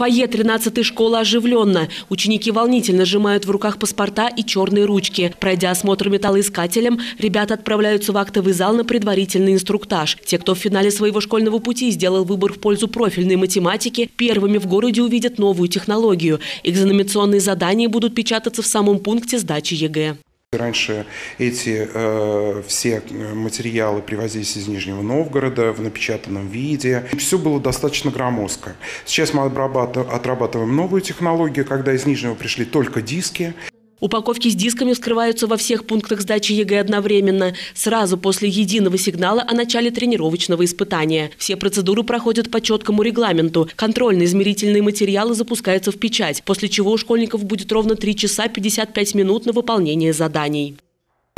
Фойе 13-й школы оживленно. Ученики волнительно сжимают в руках паспорта и черные ручки. Пройдя осмотр металлоискателем, ребята отправляются в актовый зал на предварительный инструктаж. Те, кто в финале своего школьного пути сделал выбор в пользу профильной математики, первыми в городе увидят новую технологию. Экзаменационные задания будут печататься в самом пункте сдачи ЕГЭ. Раньше эти э, все материалы привозились из Нижнего Новгорода в напечатанном виде. Все было достаточно громоздко. Сейчас мы отрабатываем новую технологию, когда из Нижнего пришли только диски. Упаковки с дисками вскрываются во всех пунктах сдачи ЕГЭ одновременно, сразу после единого сигнала о начале тренировочного испытания. Все процедуры проходят по четкому регламенту. Контрольно-измерительные материалы запускаются в печать, после чего у школьников будет ровно 3 часа 55 минут на выполнение заданий.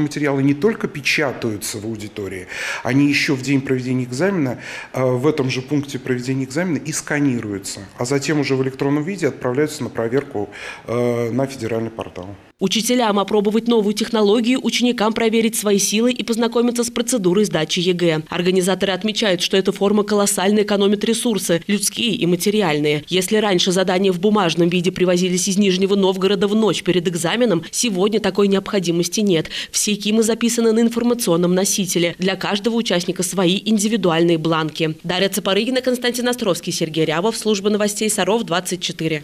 Материалы не только печатаются в аудитории, они еще в день проведения экзамена э, в этом же пункте проведения экзамена и сканируются, а затем уже в электронном виде отправляются на проверку э, на федеральный портал. Учителям опробовать новую технологию, ученикам проверить свои силы и познакомиться с процедурой сдачи ЕГЭ. Организаторы отмечают, что эта форма колоссально экономит ресурсы, людские и материальные. Если раньше задания в бумажном виде привозились из Нижнего Новгорода в ночь перед экзаменом, сегодня такой необходимости нет. Все КИМы записаны на информационном носителе. Для каждого участника свои индивидуальные бланки. Дарья Цапарыгина, Константин Островский, Сергей Рябов, служба новостей Саров, 24.